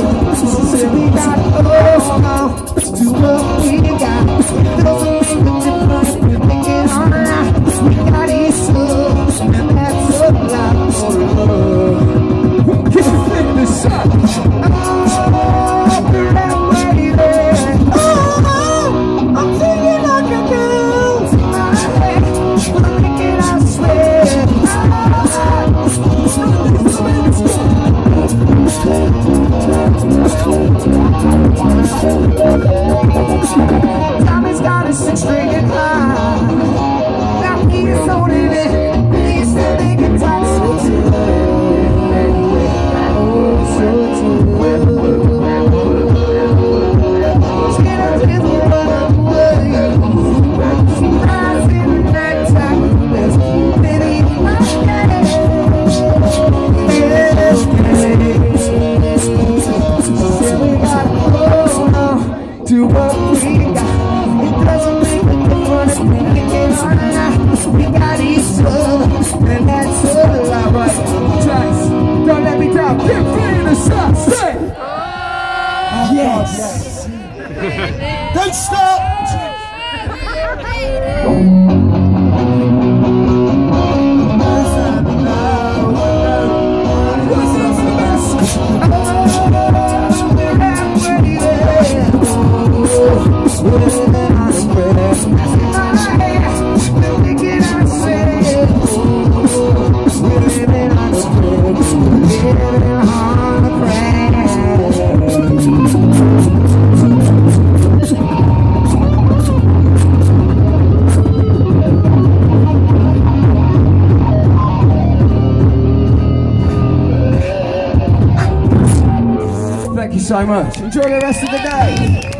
Said we Has got a six stringing high. Now he's holding it. What we got. It doesn't make a difference if we can get on. We got each other, and that's a lot, right? Tracks, don't let me down. Get free in the sun, say. Yes. Don't stop! So much. Enjoy the rest of the day.